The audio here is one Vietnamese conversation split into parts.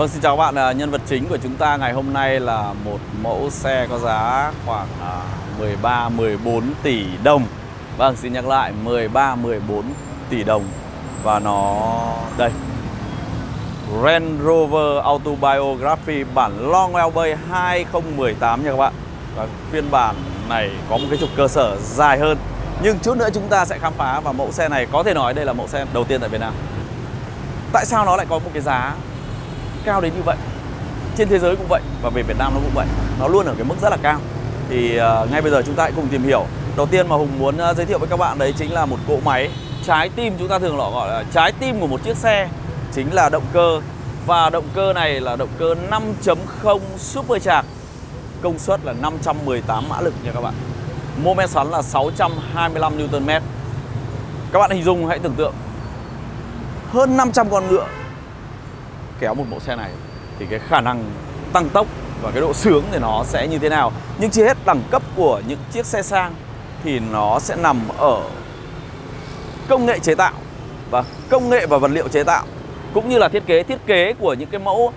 Vâng xin chào các bạn, à, nhân vật chính của chúng ta ngày hôm nay là một mẫu xe có giá khoảng à, 13, 14 tỷ đồng. Vâng xin nhắc lại 13 14 tỷ đồng và nó đây. Range Rover Autobiography bản Long Wheelbase 2018 nha các bạn. Và phiên bản này có một cái trục cơ sở dài hơn nhưng chút nữa chúng ta sẽ khám phá và mẫu xe này có thể nói đây là mẫu xe đầu tiên tại Việt Nam. Tại sao nó lại có một cái giá cao đến như vậy trên thế giới cũng vậy và về Việt Nam nó cũng vậy. Nó luôn ở cái mức rất là cao. Thì uh, ngay bây giờ chúng ta hãy cùng tìm hiểu. Đầu tiên mà Hùng muốn uh, giới thiệu với các bạn đấy chính là một cỗ máy trái tim chúng ta thường gọi là trái tim của một chiếc xe chính là động cơ. Và động cơ này là động cơ 5.0 supercharge công suất là 518 mã lực nha các bạn. Mô men xoắn là 625 Nm các bạn hình dung hãy tưởng tượng. Hơn 500 con ngựa kéo một mẫu xe này thì cái khả năng tăng tốc và cái độ sướng thì nó sẽ như thế nào. Nhưng chưa hết đẳng cấp của những chiếc xe sang thì nó sẽ nằm ở công nghệ chế tạo. Và công nghệ và vật liệu chế tạo, cũng như là thiết kế. Thiết kế của những cái mẫu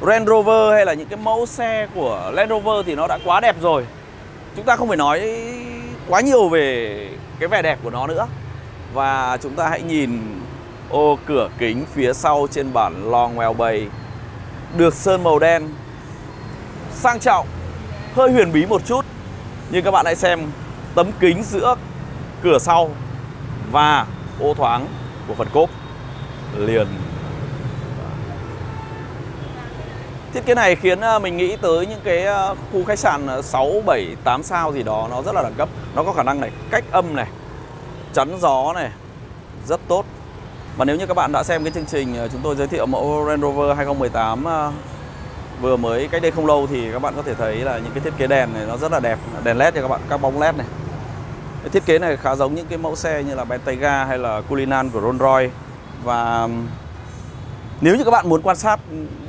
Range Rover hay là những cái mẫu xe của Land Rover thì nó đã quá đẹp rồi. Chúng ta không phải nói quá nhiều về cái vẻ đẹp của nó nữa. Và chúng ta hãy nhìn ô cửa kính phía sau trên bản Long Bay được sơn màu đen sang trọng, hơi huyền bí một chút. Nhưng các bạn hãy xem tấm kính giữa cửa sau và ô thoáng của phần cốp liền. Thiết kế này khiến ờ, mình nghĩ tới những cái ờ, khu khách sạn 6, 7, 8 sao gì đó nó rất là đẳng cấp. Nó có khả năng này, cách âm này, chắn gió này, rất tốt và nếu như các bạn đã xem cái chương trình ờ, chúng tôi giới thiệu mẫu Range Rover 2018 ờ, vừa mới cách đây không lâu thì các bạn có thể thấy là những cái thiết kế đèn này nó rất là đẹp, đèn led cho các bạn, các bóng led này. Cái thiết kế này khá giống những cái mẫu xe như là Bentayga hay là Cullinan của Rolls Royce và nếu như các bạn muốn quan sát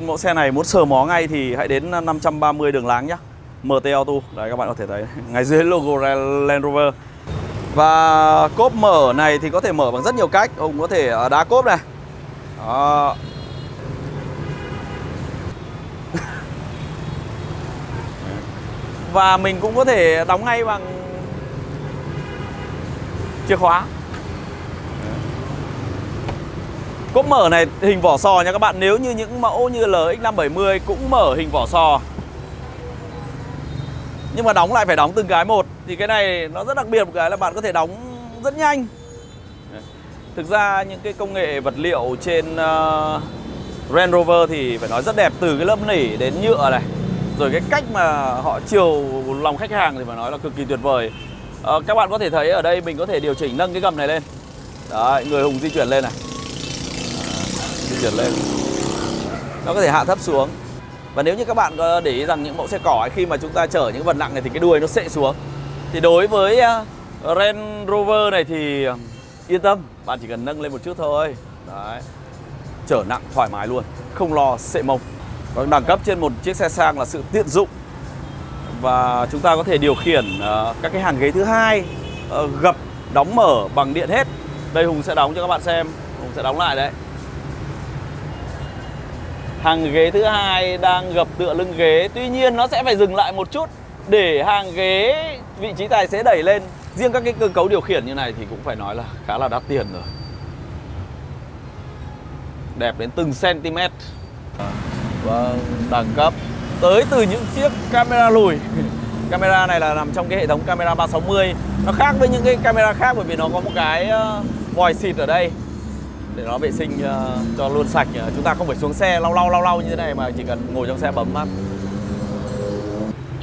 mẫu xe này muốn sờ mó ngay thì hãy đến 530 đường láng nhá MT Auto. Đấy các bạn có thể thấy ngay dưới logo Land Rover. Và cốp mở này thì có thể mở bằng rất nhiều cách. Ông có thể à, đá cốp này. Đó. Và mình cũng có thể đóng ngay bằng chìa khóa. Cốp mở này, hình vỏ sò nha các bạn. Nếu như những mẫu như LX570 cũng mở hình vỏ sò. Nhưng mà đóng lại phải đóng từng cái một thì cái này nó rất đặc biệt một cái là bạn có thể đóng rất nhanh. Thực ra những cái công nghệ vật liệu trên uh, Range Rover thì phải nói rất đẹp từ cái lớp nỉ đến nhựa này. Rồi cái cách mà họ chiều lòng khách hàng thì phải nói là cực kỳ tuyệt vời. À, các bạn có thể thấy ở đây mình có thể điều chỉnh nâng cái gầm này lên. Đấy, người hùng di chuyển lên này. Ờ, di chuyển lên. Nó có thể hạ thấp xuống. Và nếu như các bạn có để ý rằng những mẫu xe cỏ ấy, khi mà chúng ta chở những vật nặng này thì cái đuôi nó sệ xuống thì đối với ờ, Range Rover này thì ờ, yên tâm, bạn chỉ cần nâng lên một chút thôi. Đấy. Chở nặng thoải mái luôn, không lo sệ mông. Và đẳng cấp trên một chiếc xe sang là sự tiện dụng và chúng ta có thể điều khiển uh, các cái hàng ghế thứ hai uh, gập đóng mở bằng điện hết. Đây Hùng sẽ đóng cho các bạn xem, Hùng sẽ đóng lại đấy. Hàng ghế thứ hai đang gập tựa lưng ghế, tuy nhiên nó sẽ phải dừng lại một chút để hàng ghế vị trí tài xế đẩy lên. Riêng các cái cơ cấu điều khiển như này thì cũng phải nói là khá là đắt tiền rồi. Đẹp đến từng cm vâng đẳng cấp. Tới từ những chiếc camera lùi. Camera này là nằm trong cái hệ thống camera 360 nó khác với những cái camera khác bởi vì nó có một cái ờ, vòi xịt ở đây. Để nó vệ sinh ờ, cho luôn sạch. Ờ, chúng ta không phải xuống xe lau lau lau lau như thế này mà chỉ cần ngồi trong xe bấm mắt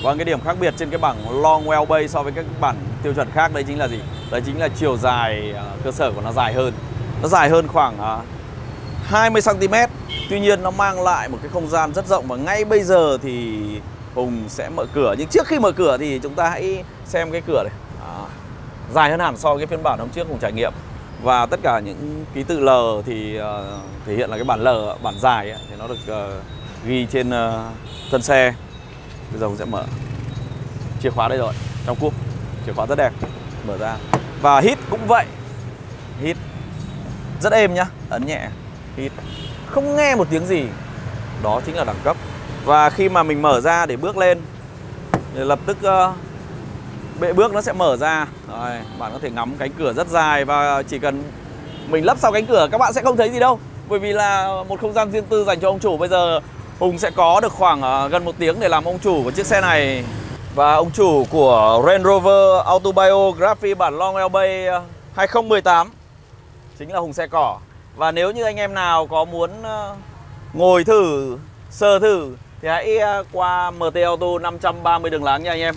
và cái điểm khác biệt trên cái bảng long wheelbase so với các bản tiêu chuẩn khác đấy chính là gì? Đấy chính là chiều dài à, cơ sở của nó dài hơn. Nó dài hơn khoảng à, 20 cm. Tuy nhiên nó mang lại một cái không gian rất rộng và ngay bây giờ thì Hùng sẽ mở cửa. Nhưng trước khi mở cửa thì chúng ta hãy xem cái cửa này. À, dài hơn hẳn so với cái phiên bản hôm trước Hùng trải nghiệm. Và tất cả những ký tự L thì uh, thể hiện là cái bản L, bản dài ấy, thì nó được uh, ghi trên uh, thân xe bây giờ mình sẽ mở chìa khóa đây rồi trong cúp. Chìa khóa rất đẹp mở ra. Và hít cũng vậy. Hít rất êm nhá ấn nhẹ. Hít không nghe một tiếng gì. Đó chính là đẳng cấp. Và khi mà mình mở ra để bước lên thì lập tức uh, bệ bước nó sẽ mở ra. Rồi bạn có thể ngắm cánh cửa rất dài và chỉ cần mình lấp sau cánh cửa các bạn sẽ không thấy gì đâu. Bởi vì là một không gian riêng tư dành cho ông chủ. Bây giờ Hùng sẽ có được khoảng ờ, gần một tiếng để làm ông chủ của chiếc xe này. Và ông chủ của Range Rover Autobiography bản Long Wheelbase ờ, 2018 chính là Hùng xe cỏ. Và nếu như anh em nào có muốn ờ, ngồi thử, sơ thử thì hãy qua MT Auto 530 đường láng nha anh em.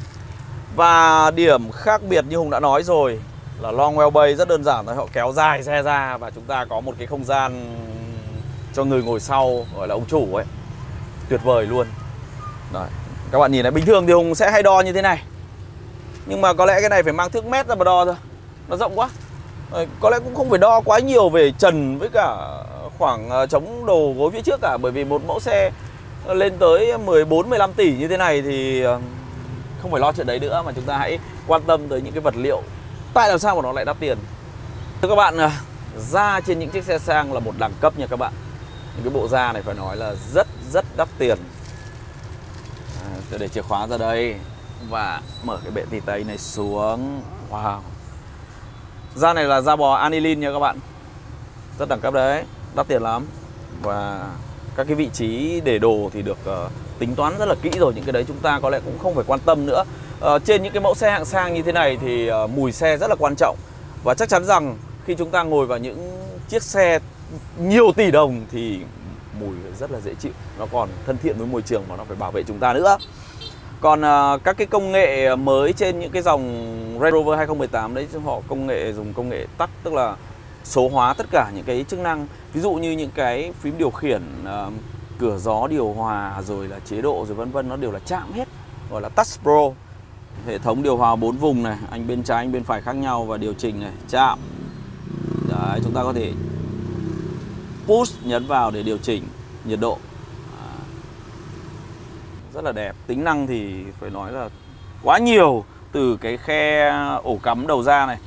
Và điểm khác biệt như Hùng đã nói rồi là long wheelbase rất đơn giản thôi, họ kéo dài xe ra và chúng ta có một cái không gian cho người ngồi sau, gọi là ông chủ ấy tuyệt vời luôn. Đấy. các bạn nhìn này, bình thường thì Hùng sẽ hay đo như thế này. Nhưng mà có lẽ cái này phải mang thước mét ra mà đo thôi. Nó rộng quá. Đấy. có lẽ cũng không phải đo quá nhiều về trần với cả khoảng ờ, chống đồ gối phía trước cả. Bởi vì một mẫu xe lên tới 14 15 tỷ như thế này thì ờ, không phải lo chuyện đấy nữa. Mà chúng ta hãy quan tâm tới những cái vật liệu. Tại làm sao mà nó lại đắt tiền? Thưa các bạn ra da trên những chiếc xe sang là một đẳng cấp nha các bạn cái bộ da này phải nói là rất rất đắt tiền. À, để chìa khóa ra đây và mở cái bệ tì tây này xuống. Wow. Da này là da bò anilin nha các bạn. Rất đẳng cấp đấy đắt tiền lắm. Và các cái vị trí để đồ thì được uh, tính toán rất là kỹ rồi. Những cái đấy chúng ta có lẽ cũng không phải quan tâm nữa. Uh, trên những cái mẫu xe hạng sang như thế này thì uh, mùi xe rất là quan trọng. Và chắc chắn rằng khi chúng ta ngồi vào những chiếc xe nhiều tỷ đồng thì mùi rất là dễ chịu. Nó còn thân thiện với môi trường mà nó phải bảo vệ chúng ta nữa. Còn à, các cái công nghệ mới trên những cái dòng Range Rover 2018 đấy họ công nghệ dùng công nghệ tắt tức là số hóa tất cả những cái chức năng. Ví dụ như những cái phím điều khiển à, cửa gió điều hòa rồi là chế độ rồi vân vân nó đều là chạm hết gọi là touch pro. Hệ thống điều hòa bốn vùng này anh bên trái anh bên phải khác nhau và điều chỉnh này chạm. Đấy chúng ta có thể push nhấn vào để điều chỉnh nhiệt độ. À. rất là đẹp. Tính năng thì phải nói là quá nhiều từ cái khe ổ cắm đầu ra này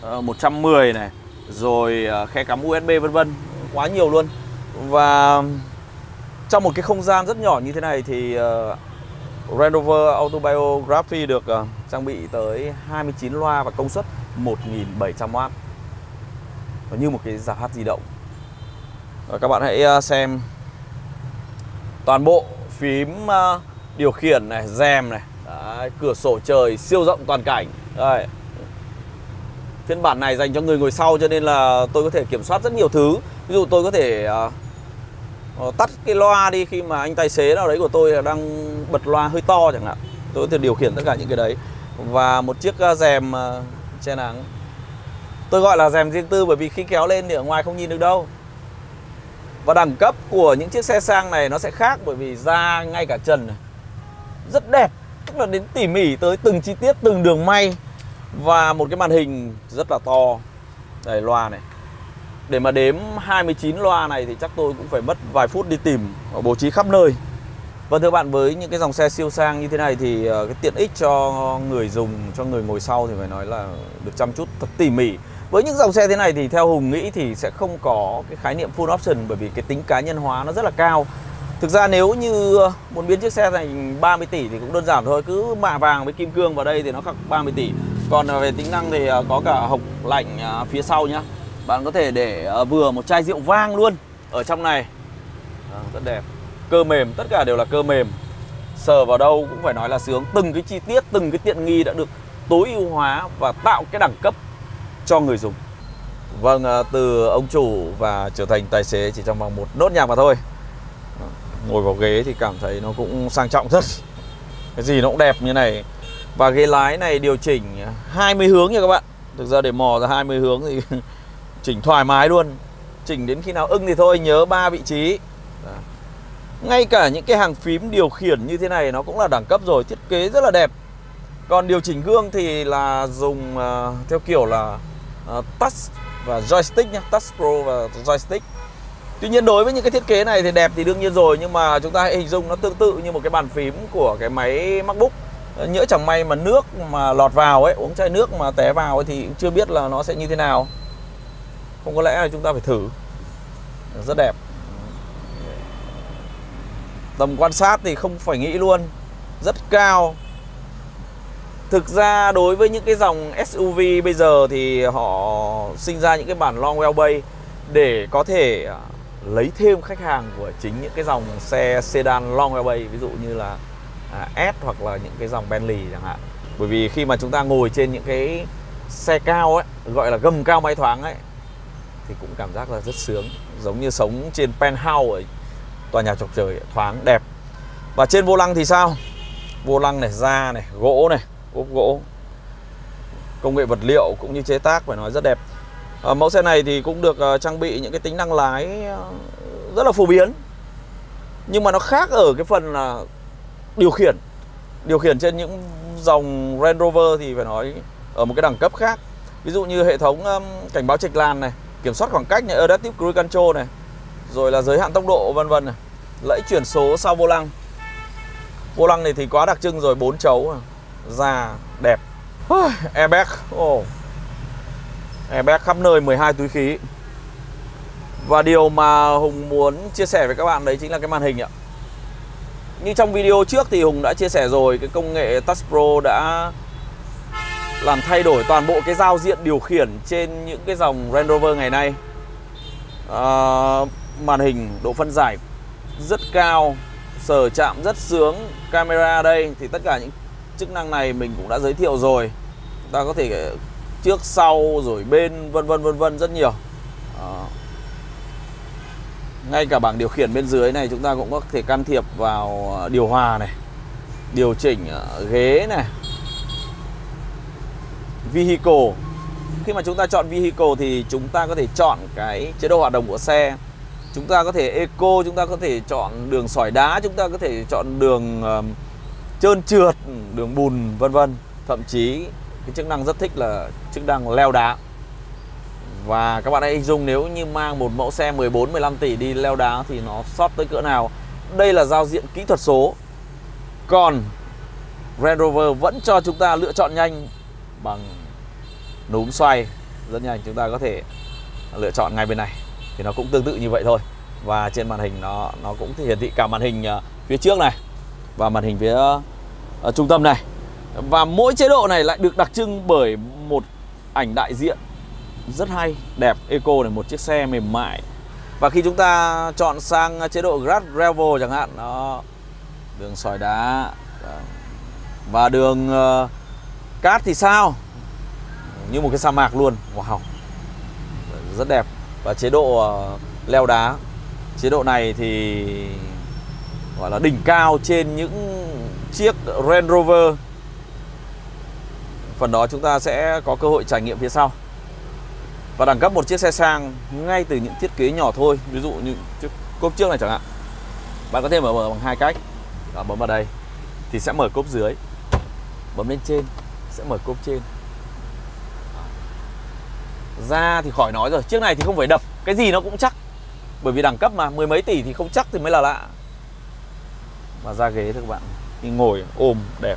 ờ, 110 này rồi ờ, khe cắm USB vân vân quá nhiều luôn. Và trong một cái không gian rất nhỏ như thế này thì uh, Range Rover Autobiography được uh, trang bị tới 29 loa và công suất 1700W Nó như một cái giảm hát di động. Và các bạn hãy ờ, xem toàn bộ phím ờ, điều khiển này, rèm này. Đấy, cửa sổ trời siêu rộng toàn cảnh. Đây. Phiên bản này dành cho người ngồi sau cho nên là tôi có thể kiểm soát rất nhiều thứ. Ví dụ tôi có thể uh, tắt cái loa đi khi mà anh tài xế nào đấy của tôi đang bật loa hơi to chẳng hạn. Tôi có thể điều khiển tất cả những cái đấy. Và một chiếc rèm che nắng. Tôi gọi là rèm riêng tư bởi vì khi kéo lên thì ở ngoài không nhìn được đâu và đẳng cấp của những chiếc xe sang này nó sẽ khác bởi vì da ngay cả trần này rất đẹp tức là đến tỉ mỉ tới từng chi tiết từng đường may và một cái màn hình rất là to. Đây loa này. Để mà đếm 29 loa này thì chắc tôi cũng phải mất vài phút đi tìm và bố trí khắp nơi. Vâng thưa bạn với những cái dòng xe siêu sang như thế này thì ờ, cái tiện ích cho người dùng, cho người ngồi sau thì phải nói là được chăm chút thật tỉ mỉ. Với những dòng xe thế này thì theo Hùng nghĩ thì sẽ không có cái khái niệm full option bởi vì cái tính cá nhân hóa nó rất là cao. Thực ra nếu như ờ, muốn biến chiếc xe thành 30 tỷ thì cũng đơn giản thôi, Cứ mạ vàng với kim cương vào đây thì nó khắc 30 tỷ. Còn ờ, về tính năng thì ờ, có cả hộc lạnh phía sau nhá. Bạn có thể để vừa một chai rượu vang luôn ở trong này. Vâng, rất đẹp. Cơ mềm, tất cả đều là cơ mềm. Sờ vào đâu cũng phải nói là sướng. Từng cái chi tiết, từng cái tiện nghi đã được tối ưu hóa và tạo cái đẳng cấp cho người dùng. Vâng à, từ ông chủ và trở thành tài xế chỉ trong vòng một nốt nhạc mà thôi. Ngồi vào ghế thì cảm thấy nó cũng sang trọng rất cái gì nó cũng đẹp như này. Và ghế lái này điều chỉnh 20 hướng nha các bạn. Thực ra để mò ra 20 hướng thì chỉnh thoải mái luôn. Chỉnh đến khi nào ưng thì thôi, nhớ ba vị trí. Ngay cả những cái hàng phím điều khiển như thế này nó cũng là đẳng cấp rồi, thiết kế rất là đẹp. Còn điều chỉnh gương thì là dùng à, theo kiểu là Ờ, uh, touch và joystick nhá touch pro và joystick. Tuy nhiên đối với những cái thiết kế này thì đẹp thì đương nhiên rồi nhưng mà chúng ta hãy hình dung nó tương tự như một cái bàn phím của cái máy macbook. Ờ, nhỡ chẳng may mà nước mà lọt vào ấy uống chai nước mà té vào ấy thì cũng chưa biết là nó sẽ như thế nào. Không có lẽ là chúng ta phải thử. Rất đẹp. Tầm quan sát thì không phải nghĩ luôn. Rất cao. Thực ra đối với những cái dòng SUV bây giờ thì họ sinh ra những cái bản long wheelbase để có thể à, lấy thêm khách hàng của chính những cái dòng xe sedan long wheelbase ví dụ như là à, S hoặc là những cái dòng Bentley chẳng hạn. Bởi vì khi mà chúng ta ngồi trên những cái xe cao ấy, gọi là gầm cao máy thoáng ấy thì cũng cảm giác là rất sướng, giống như sống trên penthouse ở tòa nhà chọc trời thoáng đẹp. Và trên vô lăng thì sao? Vô lăng này, da này, gỗ này, ốp gỗ. Công nghệ vật liệu cũng như chế tác phải nói rất đẹp. À, mẫu xe này thì cũng được ờ, trang bị những cái tính năng lái ờ, rất là phổ biến. Nhưng mà nó khác ở cái phần là điều khiển. Điều khiển trên những dòng Range Rover thì phải nói ở một cái đẳng cấp khác. Ví dụ như hệ thống cảnh báo trạch làn này kiểm soát khoảng cách này adaptive cruise control này rồi là giới hạn tốc độ vân vân này lẫy chuyển số sau vô lăng. Vô lăng này thì quá đặc trưng rồi bốn chấu à da đẹp. Airbag oh. airbag khắp nơi 12 túi khí. Và điều mà Hùng muốn chia sẻ với các bạn đấy chính là cái màn hình ạ. Như trong video trước thì Hùng đã chia sẻ rồi cái công nghệ Touch Pro đã làm thay đổi toàn bộ cái giao diện điều khiển trên những cái dòng Range Rover ngày nay. À, màn hình độ phân giải rất cao sờ chạm rất sướng camera đây thì tất cả những chức năng này mình cũng đã giới thiệu rồi. Ta có thể trước sau rồi bên vân vân vân vân rất nhiều. À. ngay cả bảng điều khiển bên dưới này chúng ta cũng có thể can thiệp vào ờ, điều hòa này điều chỉnh ờ, ghế này vehicle. Khi mà chúng ta chọn vehicle thì chúng ta có thể chọn cái chế độ hoạt động của xe. Chúng ta có thể eco chúng ta có thể chọn đường sỏi đá chúng ta có thể chọn đường uh, trơn trượt ừ, đường bùn, vân vân. Thậm chí cái chức năng rất thích là chức năng leo đá. Và các bạn hãy hình dung nếu như mang một mẫu xe 14 15 tỷ đi leo đá thì nó sót tới cỡ nào. Đây là giao diện kỹ thuật số. Còn Range Rover vẫn cho chúng ta lựa chọn nhanh bằng núm xoay. Rất nhanh, chúng ta có thể lựa chọn ngay bên này. Thì nó cũng tương tự như vậy thôi. Và trên màn hình nó nó cũng hiển thị cả màn hình ờ, phía trước này và màn hình phía uh, trung tâm này. Và mỗi chế độ này lại được đặc trưng bởi một ảnh đại diện rất hay đẹp eco này một chiếc xe mềm mại. Và khi chúng ta chọn sang chế độ grad Gravel chẳng hạn nó đường sỏi đá vâng. và đường uh, cát thì sao? Như một cái sa mạc luôn. Wow rất đẹp. Và chế độ uh, leo đá. Chế độ này thì gọi là đỉnh cao trên những chiếc Range Rover. Phần đó chúng ta sẽ có cơ hội trải nghiệm phía sau. Và đẳng cấp một chiếc xe sang ngay từ những thiết kế nhỏ thôi Ví dụ như chiếc cốp trước này chẳng hạn. Bạn có thể mở, mở bằng hai cách. Đó, Bấm vào đây Thì sẽ mở cốp dưới. Bấm lên trên Sẽ mở cốp trên. Ra thì khỏi nói rồi Chiếc này thì không phải đập Cái gì nó cũng chắc. Bởi vì đẳng cấp mà Mười mấy tỷ thì không chắc thì mới là lạ. Và ra ghế thưa các bạn. Đi ngồi, ôm, đẹp.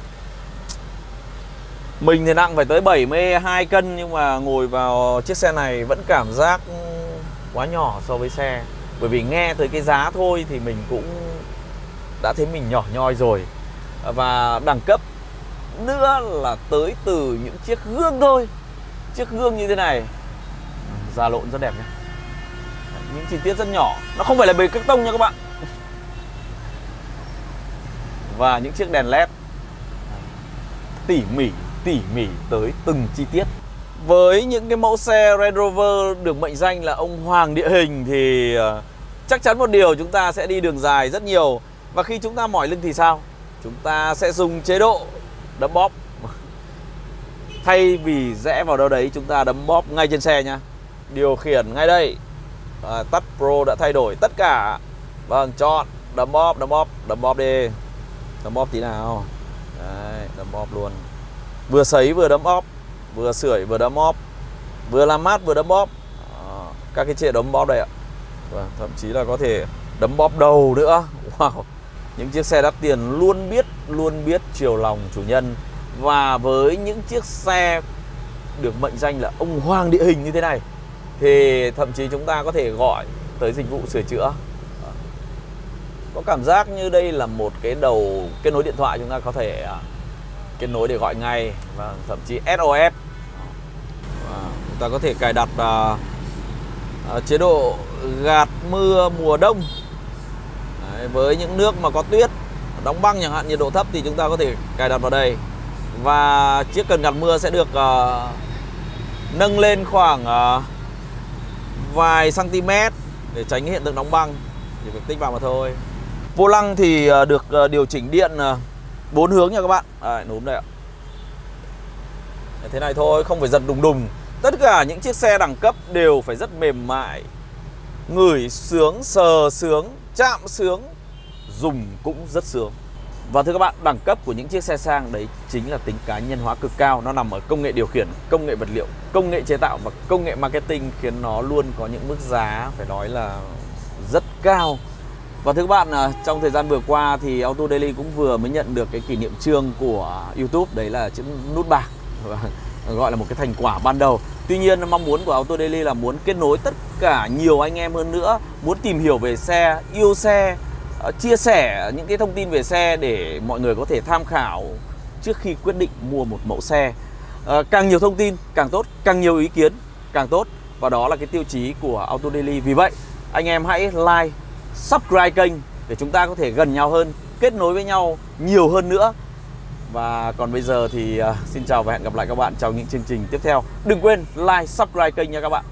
Mình thì nặng phải tới 72 cân, Nhưng mà ngồi vào chiếc xe này Vẫn cảm giác quá nhỏ so với xe. Bởi vì nghe tới cái giá thôi Thì mình cũng đã thấy mình nhỏ nhoi rồi. Và đẳng cấp nữa là tới từ những chiếc gương thôi. Chiếc gương như thế này. Da lộn rất đẹp nhé Những chi tiết rất nhỏ. Nó không phải là bề cắt tông nha các bạn và những chiếc đèn led tỉ mỉ tỉ mỉ tới từng chi tiết. Với những cái mẫu xe Range Rover được mệnh danh là ông hoàng địa hình thì ờ, chắc chắn một điều chúng ta sẽ đi đường dài rất nhiều. Và khi chúng ta mỏi lưng thì sao? Chúng ta sẽ dùng chế độ đấm bóp. Thay vì rẽ vào đâu đấy chúng ta đấm bóp ngay trên xe nha điều khiển ngay đây. À, tắt Pro đã thay đổi tất cả. Vâng chọn đấm bóp đấm bóp đấm bóp đi đấm bóp tí nào. Đấy, đấm bóp luôn. Vừa sấy vừa đấm bóp vừa sưởi vừa đấm bóp vừa làm mát vừa đấm bóp. À, các cái chế đấm bóp đây ạ. Và thậm chí là có thể đấm bóp đầu nữa. Wow những chiếc xe đắt tiền luôn biết luôn biết chiều lòng chủ nhân. Và với những chiếc xe được mệnh danh là ông hoàng địa hình như thế này thì thậm chí chúng ta có thể gọi tới dịch vụ sửa chữa có cảm giác như đây là một cái đầu kết nối điện thoại chúng ta có thể à, kết nối để gọi ngay và thậm chí SOS và chúng ta có thể cài đặt uh, uh, chế độ gạt mưa mùa đông. Đấy, với những nước mà có tuyết đóng băng chẳng hạn nhiệt độ thấp thì chúng ta có thể cài đặt vào đây. Và chiếc cần gạt mưa sẽ được uh, nâng lên khoảng uh, vài cm để tránh hiện tượng đóng băng. Chỉ việc tích vào mà thôi vô lăng thì ờ, được ờ, điều chỉnh điện ờ, bốn hướng nha các bạn à, núm đây ạ thế này thôi không phải giật đùng đùng tất cả những chiếc xe đẳng cấp đều phải rất mềm mại ngửi sướng sờ sướng chạm sướng dùng cũng rất sướng và thưa các bạn, đẳng cấp của những chiếc xe sang đấy chính là tính cá nhân hóa cực cao. Nó nằm ở công nghệ điều khiển, công nghệ vật liệu, công nghệ chế tạo và công nghệ marketing khiến nó luôn có những mức giá phải nói là rất cao. Và thưa các bạn, à, trong thời gian vừa qua thì Auto Daily cũng vừa mới nhận được cái kỷ niệm trương của YouTube đấy là chữ nút bạc gọi là một cái thành quả ban đầu. Tuy nhiên mong muốn của Auto Daily là muốn kết nối tất cả nhiều anh em hơn nữa, muốn tìm hiểu về xe, yêu xe à, chia sẻ những cái thông tin về xe để mọi người có thể tham khảo trước khi quyết định mua một mẫu xe. À, càng nhiều thông tin càng tốt, càng nhiều ý kiến càng tốt và đó là cái tiêu chí của Auto Daily. Vì vậy, anh em hãy like, subscribe kênh để chúng ta có thể gần nhau hơn, kết nối với nhau nhiều hơn nữa. Và còn bây giờ thì uh, xin chào và hẹn gặp lại các bạn trong những chương trình tiếp theo. Đừng quên like, subscribe kênh nha các bạn.